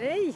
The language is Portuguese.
Ei!